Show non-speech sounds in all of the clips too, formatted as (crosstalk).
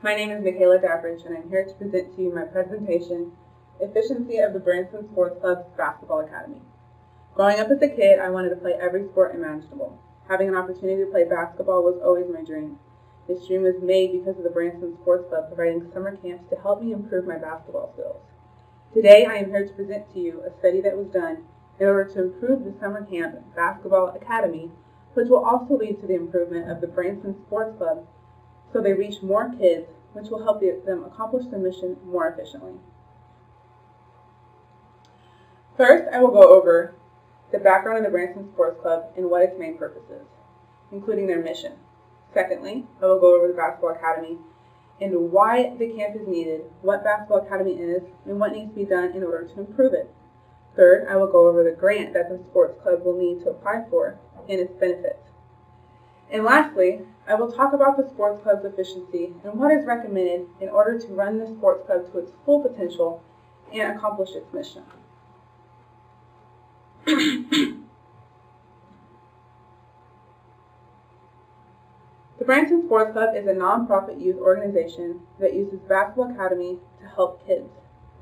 My name is Michaela Dabridge, and I'm here to present to you my presentation, Efficiency of the Branson Sports Club's Basketball Academy. Growing up as a kid, I wanted to play every sport imaginable. Having an opportunity to play basketball was always my dream. This dream was made because of the Branson Sports Club providing summer camps to help me improve my basketball skills. Today, I am here to present to you a study that was done in order to improve the summer camp basketball academy, which will also lead to the improvement of the Branson Sports Club so they reach more kids, which will help them accomplish their mission more efficiently. First, I will go over the background of the Branson Sports Club and what its main purpose is, including their mission. Secondly, I will go over the Basketball Academy and why the camp is needed, what Basketball Academy is, and what needs to be done in order to improve it. Third, I will go over the grant that the sports club will need to apply for and its benefits. And lastly, I will talk about the sports club's efficiency and what is recommended in order to run the sports club to its full potential and accomplish its mission. (clears throat) the Branson Sports Club is a nonprofit youth organization that uses Basketball Academy to help kids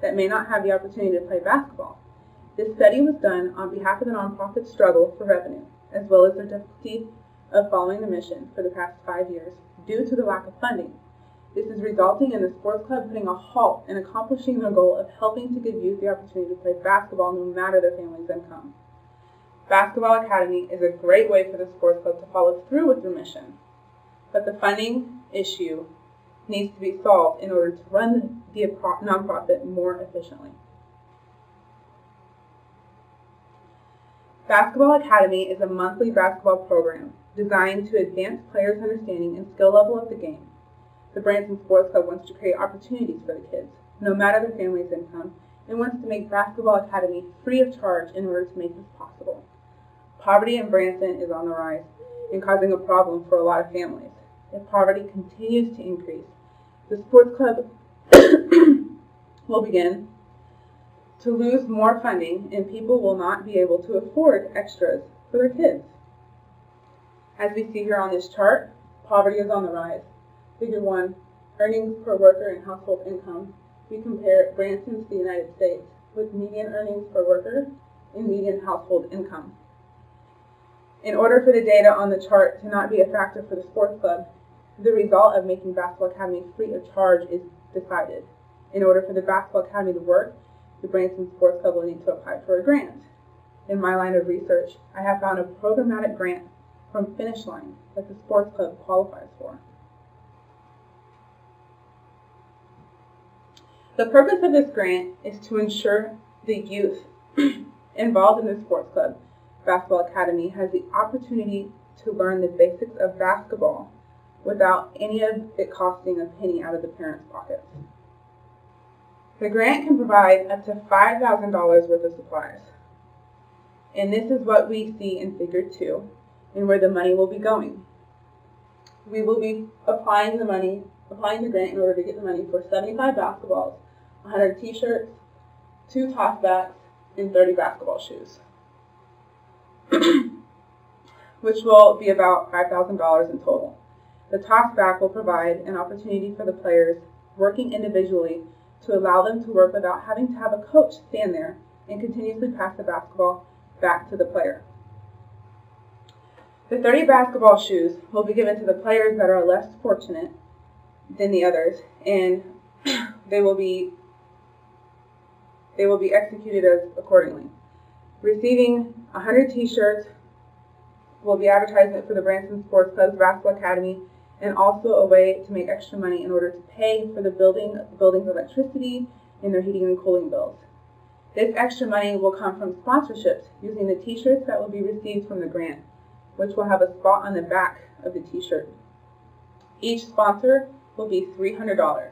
that may not have the opportunity to play basketball. This study was done on behalf of the nonprofit's struggle for revenue, as well as their difficulty of following the mission for the past five years due to the lack of funding. This is resulting in the sports club putting a halt in accomplishing their goal of helping to give youth the opportunity to play basketball no matter their family's income. Basketball Academy is a great way for the sports club to follow through with their mission, but the funding issue needs to be solved in order to run the nonprofit more efficiently. Basketball Academy is a monthly basketball program designed to advance players' understanding and skill level of the game. The Branson Sports Club wants to create opportunities for the kids, no matter their family's income, and wants to make Basketball Academy free of charge in order to make this possible. Poverty in Branson is on the rise and causing a problem for a lot of families. If poverty continues to increase, the sports club (coughs) will begin to lose more funding and people will not be able to afford extras for their kids. As we see here on this chart, poverty is on the rise. Figure 1, earnings per worker and household income. We compare Branson to the United States with median earnings per worker and median household income. In order for the data on the chart to not be a factor for the sports club, the result of making Basketball Academy free of charge is decided. In order for the Basketball Academy to work, the Branson Sports Club will need to apply for a grant. In my line of research, I have found a programmatic grant from Finish Line that the sports club qualifies for. The purpose of this grant is to ensure the youth (clears throat) involved in the sports club basketball academy has the opportunity to learn the basics of basketball without any of it costing a penny out of the parents' pockets. The grant can provide up to $5,000 worth of supplies. And this is what we see in figure two and where the money will be going. We will be applying the money, applying the grant in order to get the money for 75 basketballs, 100 t-shirts, two toss backs, and 30 basketball shoes, (clears throat) which will be about $5,000 in total. The toss back will provide an opportunity for the players working individually to allow them to work without having to have a coach stand there and continuously pass the basketball back to the player. The 30 basketball shoes will be given to the players that are less fortunate than the others, and (clears throat) they will be they will be executed as accordingly. Receiving 100 t-shirts will be advertisement for the Branson Sports Club's Basketball Academy and also a way to make extra money in order to pay for the building the building's electricity and their heating and cooling bills. This extra money will come from sponsorships using the t-shirts that will be received from the grant which will have a spot on the back of the t-shirt. Each sponsor will be $300.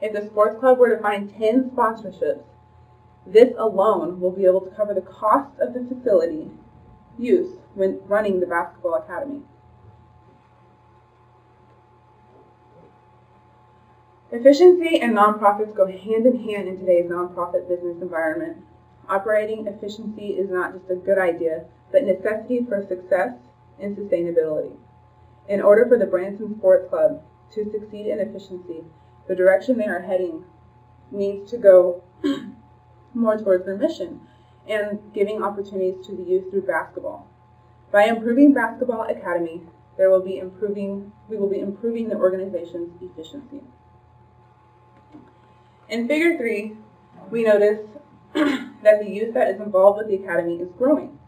If the sports club were to find 10 sponsorships, this alone will be able to cover the cost of the facility use when running the basketball academy. Efficiency and nonprofits go hand in hand in today's nonprofit business environment. Operating efficiency is not just a good idea, but necessity for success and sustainability. In order for the Branson Sports Club to succeed in efficiency, the direction they are heading needs to go (clears throat) more towards their mission and giving opportunities to the youth through basketball. By improving Basketball Academy, there will be improving, we will be improving the organization's efficiency. In figure three, we notice (clears throat) that the youth that is involved with the academy is growing.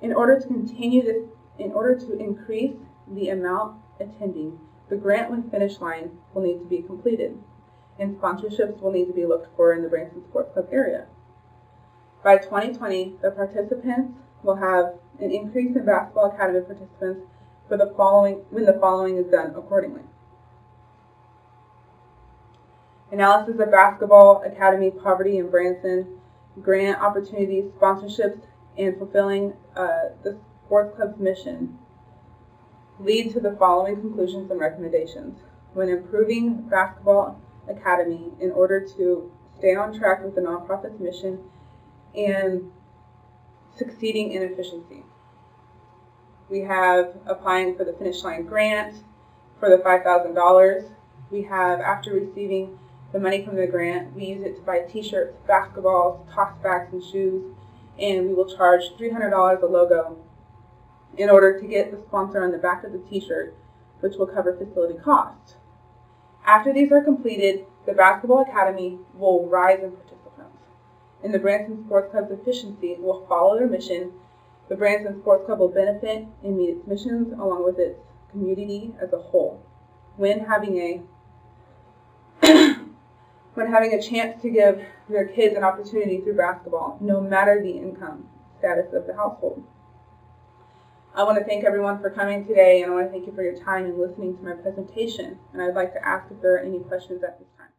In order to continue this, in order to increase the amount attending, the grant with finish line will need to be completed, and sponsorships will need to be looked for in the Branson Sports Club area. By 2020, the participants will have an increase in basketball academy participants for the following when the following is done accordingly. Analysis of basketball academy poverty in Branson, grant opportunities, sponsorships, and fulfilling uh, the sports club's mission lead to the following conclusions and recommendations. When improving basketball academy in order to stay on track with the nonprofit's mission and succeeding in efficiency. We have applying for the Finish Line grant for the $5,000. We have, after receiving the money from the grant, we use it to buy t-shirts, basketballs, toss backs, and shoes, and we will charge $300 a logo in order to get the sponsor on the back of the t-shirt, which will cover facility costs. After these are completed, the Basketball Academy will rise in participants. And the Branson Sports Club's efficiency will follow their mission. The Branson Sports Club will benefit and meet its missions along with its community as a whole. When having a (clears throat) when having a chance to give their kids an opportunity through basketball, no matter the income status of the household. I want to thank everyone for coming today, and I want to thank you for your time and listening to my presentation. And I'd like to ask if there are any questions at this time.